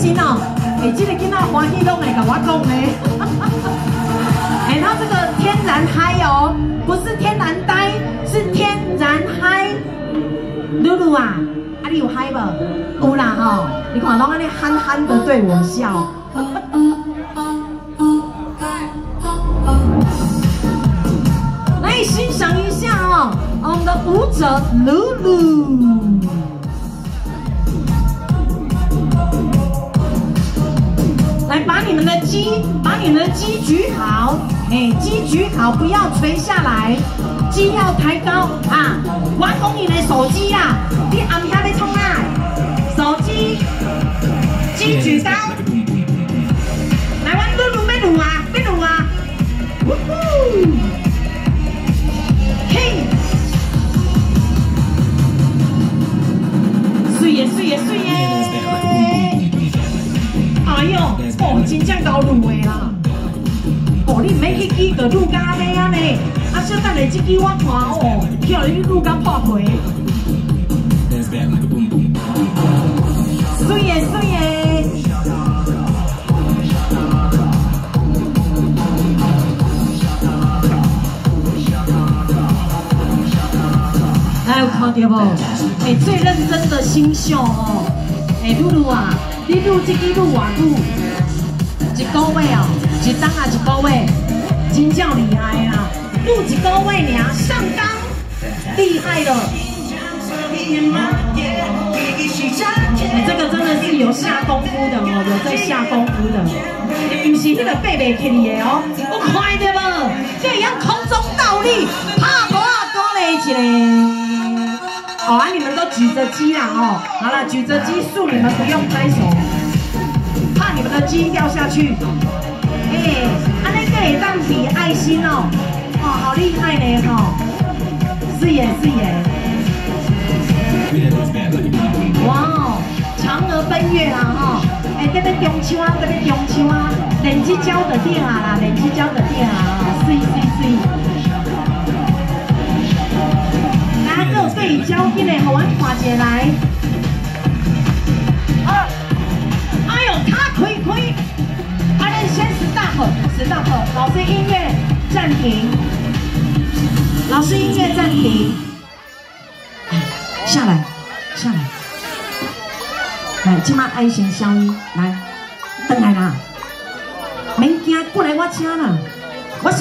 心哦，哎，这个囡仔欢喜拢会跟我讲呢。哎，他这个天然嗨哦，不是天然呆，是天然嗨。露露啊，啊你有嗨不？有啦吼，你看拢安尼憨憨的对我笑。来欣赏一下哦，我们的舞者露露。把你们的鸡，把你们的鸡举好，哎，鸡举好，不要垂下来，鸡要抬高啊！我讲你的手机啊，你暗下在冲啊，手机，鸡举高，来，我撸撸咩撸啊？咩撸啊？呜呼，嘿，水耶水耶水耶！哎呦，哦，真正够入的啦！哦，你唔免去记个鹿家的啊呢？啊，小等下这支我看哦，叫你鹿家破皮。水耶水耶！来，有看到不？哎，最认真的新秀哦！哎，露露啊！你录这个录啊录，一个月哦，一档啊一个月，真叫厉害啊！录一个月尔上纲，厉害了！你这个真的是有下功夫的哦，有在下功夫的，不是那个背背起的哦，我快的不？这样空中倒立，啪啪多嘞一嘞！举着鸡啦哦，好了，举着鸡树，你们不用拍手，怕你们的鸡掉下去。哎，啊那个也当比爱心哦，哦，好厉害呢哈，是耶是耶。哇哦，嫦娥奔月啦哈，哎这边中秋啊，这边中秋啊，连鸡交的电啊啦，连鸡交的电啊，是是是。对焦，今日好玩跨界来。二，哎呦，他可以可以。阿仁先 stop，stop，老师音乐暂停。老师音乐暂停。下来，下来。来，今麦爱心消音，来，等来啦。免惊，过来我请啦。我先。